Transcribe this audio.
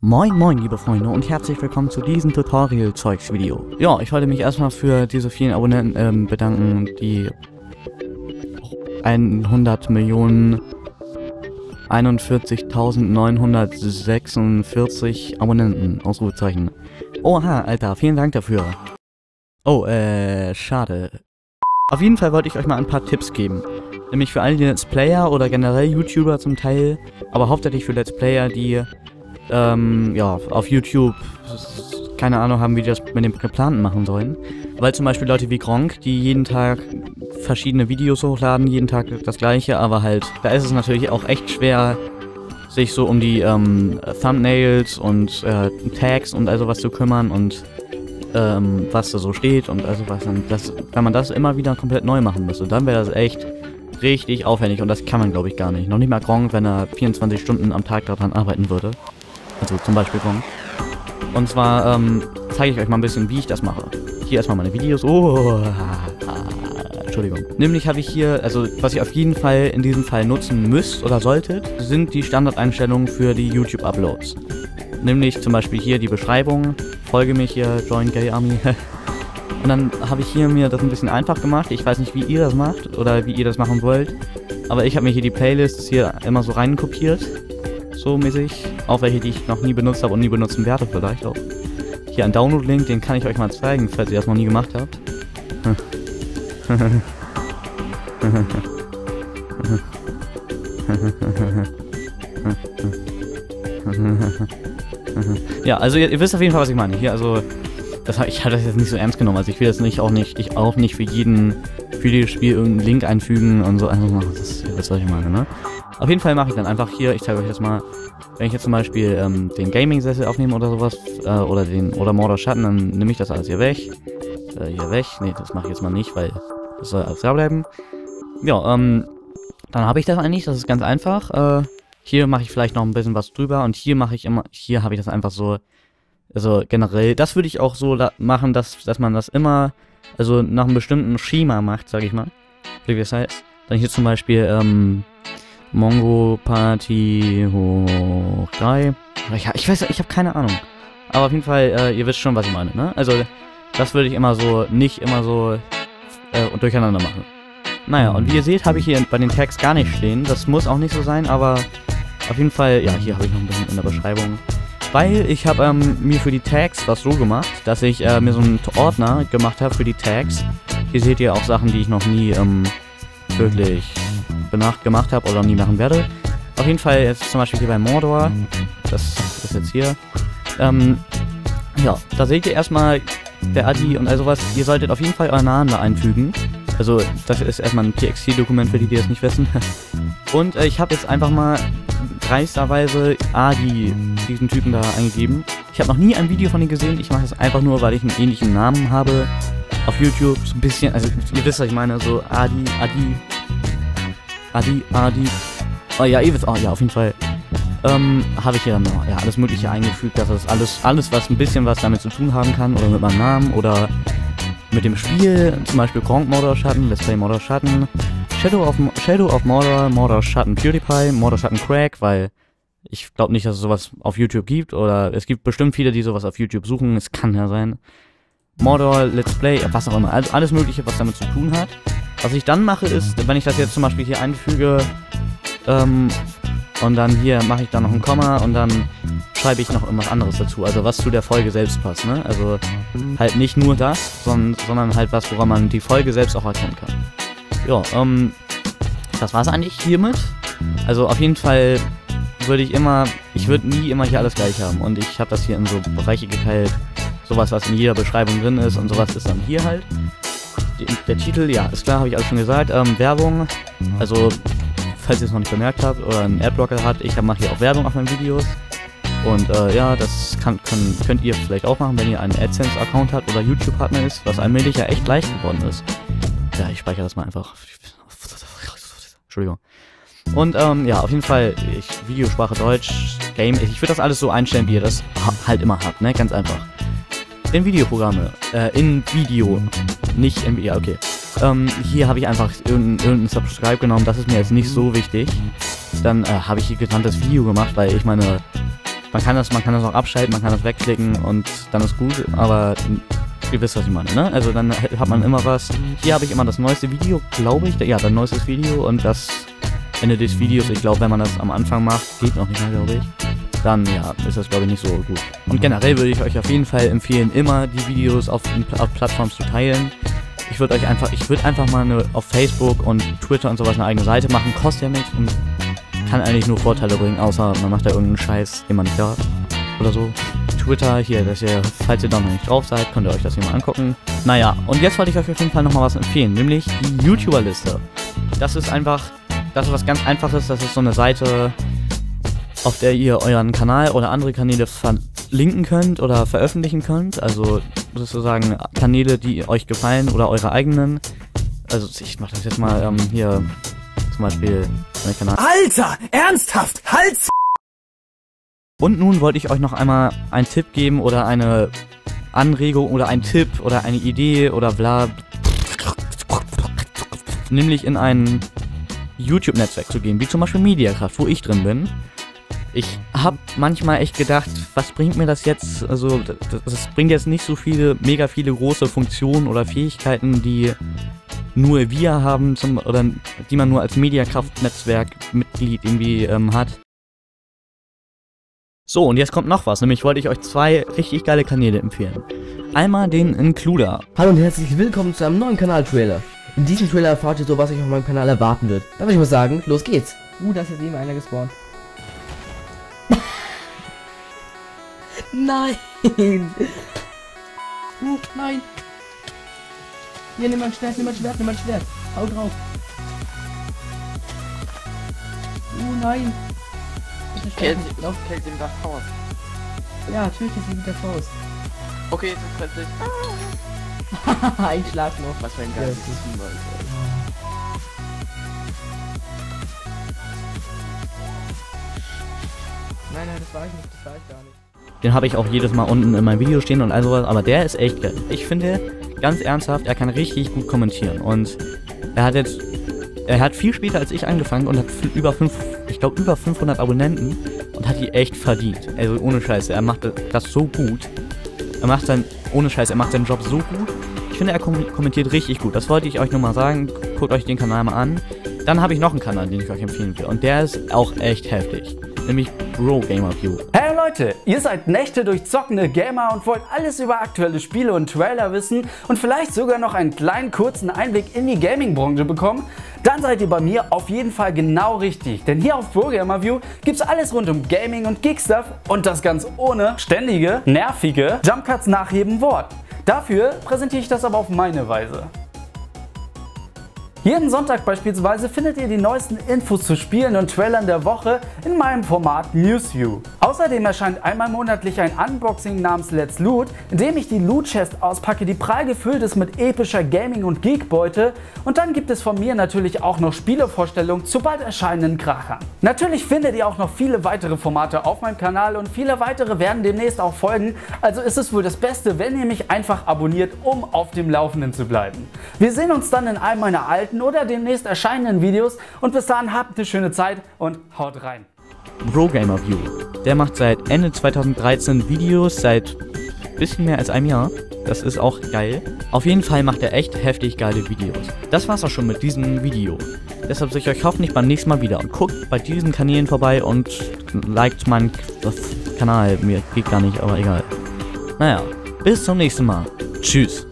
Moin moin liebe Freunde und herzlich willkommen zu diesem Tutorial-Zeugs-Video. Ja, ich wollte mich erstmal für diese vielen Abonnenten ähm, bedanken, die 100 Millionen 41.946 Abonnenten, Ausrufezeichen. Oha, Alter, vielen Dank dafür. Oh, äh, schade. Auf jeden Fall wollte ich euch mal ein paar Tipps geben. Nämlich für alle die Let's Player oder generell YouTuber zum Teil, aber hauptsächlich für Let's Player, die ähm, ja, auf YouTube keine Ahnung haben, wie die das mit dem geplanten machen sollen. Weil zum Beispiel Leute wie Gronk, die jeden Tag verschiedene Videos hochladen, jeden Tag das gleiche, aber halt, da ist es natürlich auch echt schwer, sich so um die ähm, Thumbnails und äh, Tags und also was zu kümmern und ähm, was da so steht und also was dann, das, wenn man das immer wieder komplett neu machen müsste, dann wäre das echt richtig aufwendig und das kann man glaube ich gar nicht. Noch nicht mal Gronk, wenn er 24 Stunden am Tag daran arbeiten würde. Also zum Beispiel Gronk. Und zwar ähm, zeige ich euch mal ein bisschen, wie ich das mache. Hier erstmal meine Videos. Oh, Entschuldigung. Nämlich habe ich hier, also was ihr auf jeden Fall in diesem Fall nutzen müsst oder solltet, sind die Standardeinstellungen für die YouTube-Uploads. Nämlich zum Beispiel hier die Beschreibung, folge mich hier, Join Gay Army. Und dann habe ich hier mir das ein bisschen einfach gemacht. Ich weiß nicht, wie ihr das macht oder wie ihr das machen wollt. Aber ich habe mir hier die Playlists hier immer so rein kopiert. So mäßig. Auch welche, die ich noch nie benutzt habe und nie benutzen werde vielleicht auch. Hier ein Download-Link, den kann ich euch mal zeigen, falls ihr das noch nie gemacht habt. ja, also ihr, ihr, wisst auf jeden Fall, was ich meine. Hier, also, das, ich habe das jetzt nicht so ernst genommen. Also ich will jetzt nicht auch nicht, ich auch nicht für jeden Videospiel irgendeinen Link einfügen und so. Also, das, ihr wisst, was ich meine, ne? Auf jeden Fall mache ich dann einfach hier, ich zeige euch jetzt mal, wenn ich jetzt zum Beispiel ähm, den Gaming-Sessel aufnehme oder sowas, äh, oder den, oder Mordor Schatten, dann nehme ich das alles hier weg. Äh, hier weg. Ne, das mache ich jetzt mal nicht, weil das soll alles da bleiben. Ja, ähm, dann habe ich das eigentlich, das ist ganz einfach. Äh, hier mache ich vielleicht noch ein bisschen was drüber und hier mache ich immer, hier habe ich das einfach so, also generell, das würde ich auch so machen, dass, dass man das immer, also nach einem bestimmten Schema macht, sage ich mal. Wie das heißt. Dann hier zum Beispiel, ähm, Mongo Party hoch 3. Ich, ich weiß, ich habe keine Ahnung. Aber auf jeden Fall, äh, ihr wisst schon, was ich meine, ne? Also, das würde ich immer so, nicht immer so äh, durcheinander machen. Naja, und wie ihr seht, habe ich hier bei den Tags gar nicht stehen. Das muss auch nicht so sein, aber auf jeden Fall, ja, hier habe ich noch ein bisschen in der Beschreibung. Weil ich habe ähm, mir für die Tags was so gemacht, dass ich äh, mir so einen Ordner gemacht habe für die Tags. Hier seht ihr auch Sachen, die ich noch nie ähm, wirklich gemacht habe oder nie machen werde. Auf jeden Fall jetzt zum Beispiel hier bei Mordor. Das ist jetzt hier. Ähm, ja, da seht ihr erstmal der Adi und all sowas. Ihr solltet auf jeden Fall euren Namen da einfügen. Also, das ist erstmal ein TXT-Dokument für die, die das nicht wissen. Und äh, ich habe jetzt einfach mal dreisterweise Adi, diesen Typen da eingegeben. Ich habe noch nie ein Video von ihm gesehen. Ich mache das einfach nur, weil ich einen ähnlichen Namen habe. Auf YouTube so ein bisschen, also ihr wisst, was ich meine, so Adi, Adi, Adi, Adi. Oh ja, wisst, oh ja, auf jeden Fall. Ähm, habe ich hier dann noch, ja, alles mögliche eingefügt, dass das alles, alles, was ein bisschen was damit zu tun haben kann, oder mit meinem Namen, oder mit dem Spiel, zum Beispiel Gronk Mordor Schatten, Let's Play Mordor Schatten, Shadow of, Shadow of Mordor, Mordor Schatten PewDiePie, Mordor Schatten Crack, weil ich glaube nicht, dass es sowas auf YouTube gibt, oder es gibt bestimmt viele, die sowas auf YouTube suchen, es kann ja sein. Mordor, Let's Play, was auch immer, also alles mögliche, was damit zu tun hat. Was ich dann mache ist, wenn ich das jetzt zum Beispiel hier einfüge, ähm, und dann hier mache ich dann noch ein Komma und dann schreibe ich noch irgendwas anderes dazu. Also was zu der Folge selbst passt, ne? Also halt nicht nur das, sondern, sondern halt was, woran man die Folge selbst auch erkennen kann. Ja, ähm, das war's eigentlich hiermit. Also auf jeden Fall würde ich immer, ich würde nie immer hier alles gleich haben. Und ich habe das hier in so Bereiche geteilt. Sowas, was in jeder Beschreibung drin ist und sowas ist dann hier halt der Titel, ja, ist klar, habe ich alles schon gesagt. Ähm, Werbung, also falls ihr es noch nicht bemerkt habt oder einen Adblocker hat, ich mache hier auch Werbung auf meinen Videos. Und äh, ja, das kann, kann, könnt ihr vielleicht auch machen, wenn ihr einen AdSense-Account habt oder YouTube-Partner ist, was allmählich ja echt leicht geworden ist. Ja, ich speichere das mal einfach. Entschuldigung. Und ähm, ja, auf jeden Fall, ich, Videosprache Deutsch, Game, ich würde das alles so einstellen, wie ihr das halt immer habt, ne? Ganz einfach. In Videoprogramme, äh, in Video, nicht in, ja, okay. Ähm, hier habe ich einfach irgendeinen irgendein Subscribe genommen, das ist mir jetzt nicht so wichtig. Dann äh, habe ich hier getrenntes Video gemacht, weil ich meine, man kann das, man kann das auch abschalten, man kann das wegklicken und dann ist gut, aber ihr wisst, was ich meine, ne? Also dann hat man immer was. Hier habe ich immer das neueste Video, glaube ich. Ja, das neueste Video und das Ende des Videos. Ich glaube, wenn man das am Anfang macht, geht noch nicht mehr, glaube ich. Dann, ja, ist das, glaube ich, nicht so gut. Und generell würde ich euch auf jeden Fall empfehlen, immer die Videos auf, auf Plattformen zu teilen. Ich würde euch einfach, ich würde einfach mal eine, auf Facebook und Twitter und sowas eine eigene Seite machen. Kostet ja nichts und kann eigentlich nur Vorteile bringen, außer man macht da irgendeinen Scheiß, den man nicht darf. Oder so. Twitter, hier, dass ihr, falls ihr da noch nicht drauf seid, könnt ihr euch das hier mal angucken. Naja, und jetzt wollte ich euch auf jeden Fall nochmal was empfehlen, nämlich die YouTuber-Liste. Das ist einfach, das ist was ganz einfaches, das ist so eine Seite, auf der ihr euren Kanal oder andere Kanäle verlinken könnt oder veröffentlichen könnt. Also sozusagen Kanäle, die euch gefallen oder eure eigenen. Also ich mache das jetzt mal ähm, hier zum Beispiel Kanal. Alter, ernsthaft, Hals! Und nun wollte ich euch noch einmal einen Tipp geben oder eine Anregung oder ein Tipp oder eine Idee oder bla. Nämlich in ein YouTube-Netzwerk zu gehen, wie zum Beispiel Mediakraft, wo ich drin bin. Ich habe manchmal echt gedacht, was bringt mir das jetzt? Also, das, das bringt jetzt nicht so viele, mega viele große Funktionen oder Fähigkeiten, die nur wir haben zum, oder die man nur als Mediakraft-Netzwerk-Mitglied irgendwie ähm, hat. So, und jetzt kommt noch was, nämlich wollte ich euch zwei richtig geile Kanäle empfehlen. Einmal den Includer. Hallo und herzlich willkommen zu einem neuen Kanal-Trailer. In diesem Trailer erfahrt ihr so, was euch auf meinem Kanal erwarten wird. Dann würde ich mal sagen, los geht's. Uh, da ist jetzt eben einer gespawnt. Nein! Uh, nein! Hier, nimm mein Schwert, nimm mein Schwert, nimm mein Schwert. Hau drauf. Uh, nein! Killt ihn mit der Faust. Ja, tötet sie mit der Faust. Okay, jetzt ist plötzlich. ein Schlag noch. Was für ein geiles ja, Nein, nein, das war ich nicht, das war ich gar nicht. Den habe ich auch jedes Mal unten in meinem Video stehen und all sowas, aber der ist echt geil. Ich finde, ganz ernsthaft, er kann richtig gut kommentieren und er hat jetzt, er hat viel später als ich angefangen und hat über fünf, ich glaube über 500 Abonnenten und hat die echt verdient. Also ohne Scheiße, er macht das so gut. Er macht sein, ohne Scheiße, er macht seinen Job so gut. Ich finde, er kommentiert richtig gut. Das wollte ich euch nur mal sagen. Guckt euch den Kanal mal an. Dann habe ich noch einen Kanal, den ich euch empfehlen will. Und der ist auch echt heftig. Nämlich Bro Gamer View. Hey Leute, ihr seid Nächte durchzockende Gamer und wollt alles über aktuelle Spiele und Trailer wissen und vielleicht sogar noch einen kleinen kurzen Einblick in die Gaming-Branche bekommen? Dann seid ihr bei mir auf jeden Fall genau richtig, denn hier auf Pro Gamer View gibt's alles rund um Gaming und Geek-Stuff und das ganz ohne ständige, nervige Jumpcuts nach jedem Wort. Dafür präsentiere ich das aber auf meine Weise. Jeden Sonntag beispielsweise findet ihr die neuesten Infos zu Spielen und Trailern der Woche in meinem Format Newsview. Außerdem erscheint einmal monatlich ein Unboxing namens Let's Loot, in dem ich die Loot Chest auspacke, die prall gefüllt ist mit epischer Gaming- und Geekbeute. Und dann gibt es von mir natürlich auch noch Spielevorstellungen zu bald erscheinenden Krachern. Natürlich findet ihr auch noch viele weitere Formate auf meinem Kanal und viele weitere werden demnächst auch folgen. Also ist es wohl das Beste, wenn ihr mich einfach abonniert, um auf dem Laufenden zu bleiben. Wir sehen uns dann in einem meiner alten alten oder demnächst erscheinenden Videos und bis dahin habt eine schöne Zeit und haut rein. Bro Gamer View. Der macht seit Ende 2013 Videos, seit bisschen mehr als einem Jahr. Das ist auch geil. Auf jeden Fall macht er echt heftig geile Videos. Das war's auch schon mit diesem Video. Deshalb sehe ich euch hoffentlich beim nächsten Mal wieder und guckt bei diesen Kanälen vorbei und liked meinen Kanal. Mir geht gar nicht, aber egal. Naja, bis zum nächsten Mal. Tschüss.